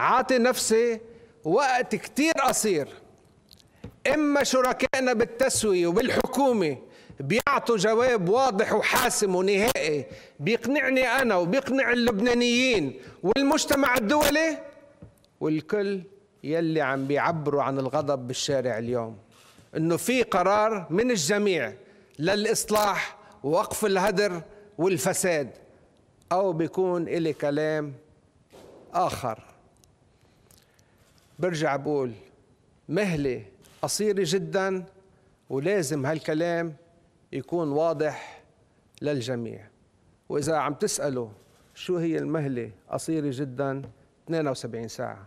عاطي نفسي وقت كتير قصير. إما شركائنا بالتسوية وبالحكومة بيعطوا جواب واضح وحاسم ونهائي بيقنعني أنا وبيقنع اللبنانيين والمجتمع الدولي والكل يلي عم بيعبروا عن الغضب بالشارع اليوم. إنه في قرار من الجميع للإصلاح ووقف الهدر والفساد أو بيكون إلي كلام آخر. برجع بقول مهلة قصيرة جدا ولازم هالكلام يكون واضح للجميع. وإذا عم تسألوا شو هي المهلة قصيرة جدا؟ 72 ساعة.